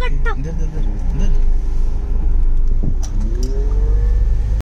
നോക്കട്ടോ